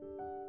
you